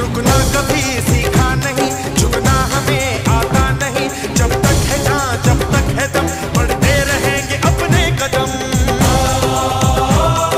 रुकना कभी